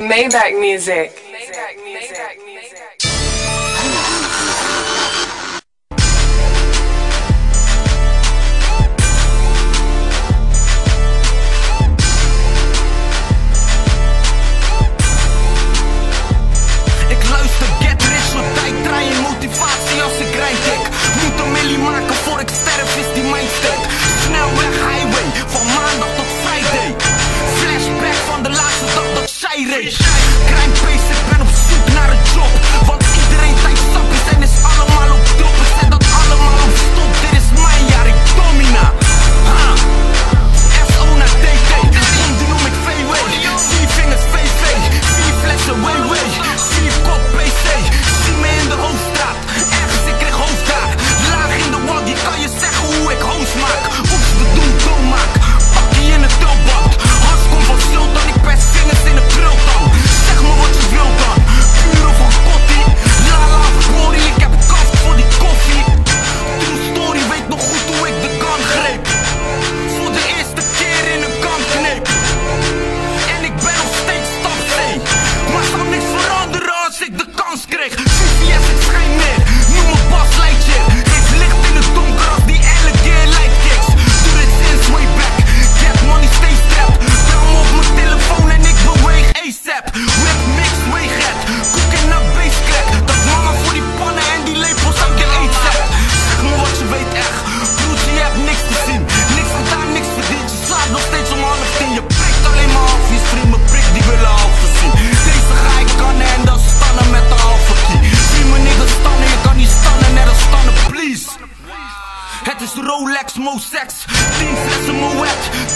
Maybach music. Maybach music. Maybach. British. Rolex, Mosex, things that's moet